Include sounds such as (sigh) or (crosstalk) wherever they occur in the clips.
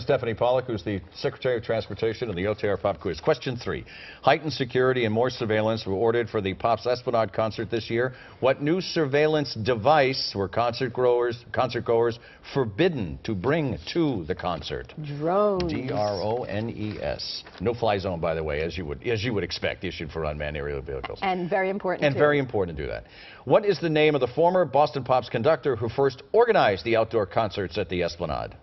Stephanie Pollack, who's the Secretary of Transportation and the OTR Pop Quiz. Question three. Heightened security and more surveillance were ordered for the Pops Esplanade concert this year. What new surveillance device were concert growers, concert goers forbidden to bring to the concert? Drones. D-R-O-N-E-S. No fly zone, by the way, as you would as you would expect, issued for unmanned aerial vehicles. And very important, And too. very important to do that. What is the name of the former Boston Pops conductor who first organized the outdoor concerts at the Esplanade?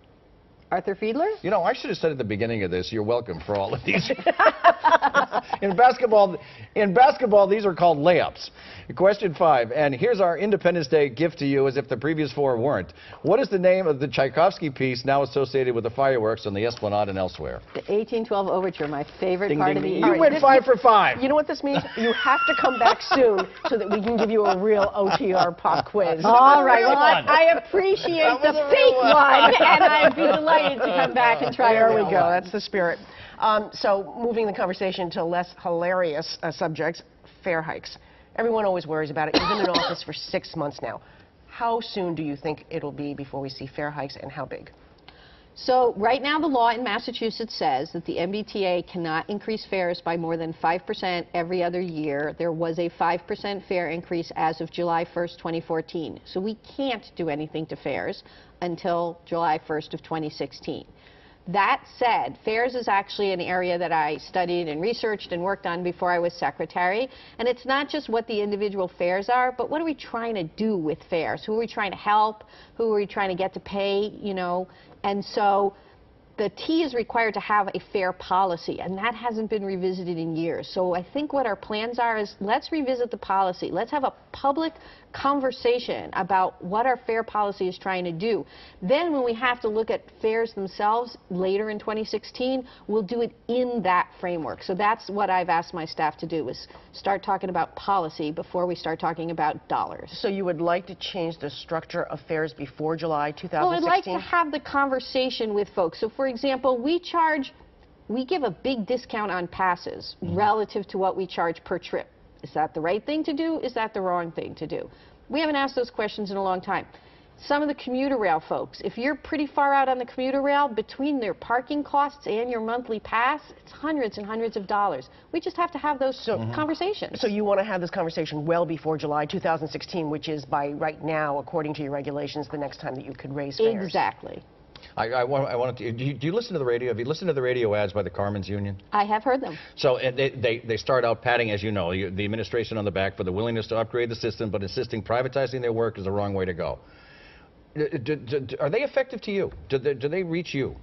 Arthur Fiedler? You know, I should have said at the beginning of this, you're welcome for all of these. (laughs) (laughs) in basketball, in basketball, these are called layups. Question five, and here's our Independence Day gift to you, as if the previous four weren't. What is the name of the Tchaikovsky piece now associated with the fireworks on the Esplanade and elsewhere? The 1812 Overture, my favorite Ding, part ding, of the ding. evening. You went five for five. You know what this means? You have to come back soon so that we can give you a real OTR pop quiz. All right, well. I, I appreciate the was fake one. Uh, one, and I'd be delighted to come back and try There we go. one. That's the spirit. Um, so moving the conversation to less hilarious uh, subjects, fare hikes. Everyone always worries about it. You've been in (coughs) office for six months now. How soon do you think it'll be before we see fare hikes, and how big? So right now, the law in Massachusetts says that the MBTA cannot increase fares by more than 5% every other year. There was a 5% fare increase as of July 1st, 2014. So we can't do anything to fares until July 1st of 2016. That said, fares is actually an area that I studied and researched and worked on before I was secretary. And it's not just what the individual fares are, but what are we trying to do with fares? Who are we trying to help? Who are we trying to get to pay? You know, and so the T is required to have a fare policy, and that hasn't been revisited in years. So I think what our plans are is let's revisit the policy. Let's have a public conversation about what our fare policy is trying to do. Then when we have to look at fares themselves later in 2016, we'll do it in that framework. So that's what I've asked my staff to do is start talking about policy before we start talking about dollars. So you would like to change the structure of fares before July 2016? Well, I'd like to have the conversation with folks. So, for example, we charge, we give a big discount on passes relative to what we charge per trip. Is that the right thing to do? Is that the wrong thing to do? We haven't asked those questions in a long time. Some of the commuter rail folks, if you're pretty far out on the commuter rail, between their parking costs and your monthly pass, it's hundreds and hundreds of dollars. We just have to have those mm-hmm. conversations. So you want to have this conversation well before July 2016, which is by right now, according to your regulations, the next time that you could raise fares. exactly. I, I, want, I wanted to, do you, do you listen to the radio? Have you listened to the radio ads by the Carmen's Union? I have heard them. So they, they, they start out patting, as you know, you, the administration on the back for the willingness to upgrade the system, but insisting privatizing their work is the wrong way to go. Do- do- are they effective to you? Do they, do they reach you?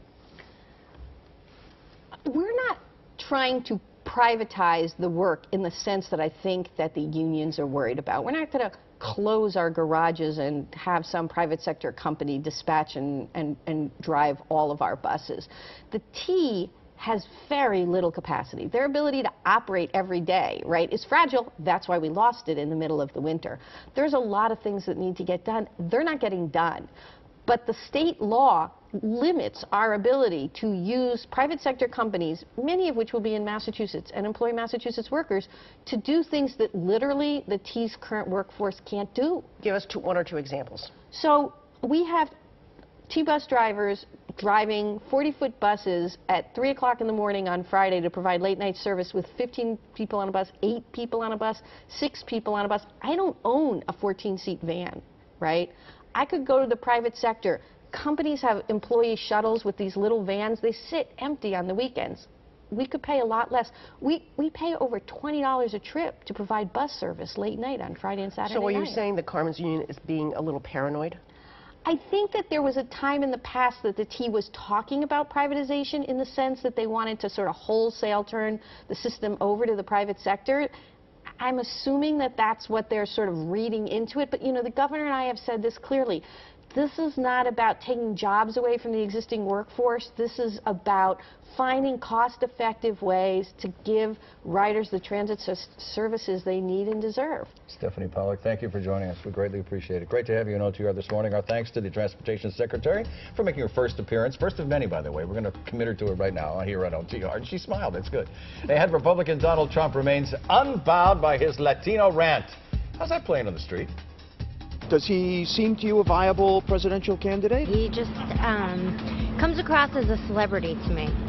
we're not trying to privatize the work in the sense that I think that the unions are worried about. We're not going to close our garages and have some private sector company dispatch and, and, and drive all of our buses. The T has very little capacity. Their ability to operate every day, right, is fragile. That's why we lost it in the middle of the winter. There's a lot of things that need to get done. They're not getting done. But the state law limits our ability to use private sector companies, many of which will be in Massachusetts, and employ Massachusetts workers to do things that literally the T's current workforce can't do. Give us two, one or two examples. So we have T-bus drivers driving 40-foot buses at 3 o'clock in the morning on Friday to provide late-night service with 15 people on a bus, 8 people on a bus, 6 people on a bus. I don't own a 14-seat van, right? I could go to the private sector. Companies have employee shuttles with these little vans. They sit empty on the weekends. We could pay a lot less. We, we pay over $20 a trip to provide bus service late night on Friday and Saturday So are you night. saying the Carmen's Union is being a little paranoid? I think that there was a time in the past that the T was talking about privatization in the sense that they wanted to sort of wholesale turn the system over to the private sector. I'm assuming that that's what they're sort of reading into it. But, you know, the governor and I have said this clearly. This is not about taking jobs away from the existing workforce. This is about finding cost-effective ways to give riders the transit services they need and deserve. Stephanie Pollack, thank you for joining us. We greatly appreciate it. Great to have you in OTR this morning. Our thanks to the Transportation Secretary for making her first appearance. First of many, by the way. We're going to commit her to it right now here at OTR. And she smiled. That's good. They had Republican Donald Trump remains unbowed by his Latino rant. How's that playing on the street? Does he seem to you a viable presidential candidate? He just um, comes across as a celebrity to me.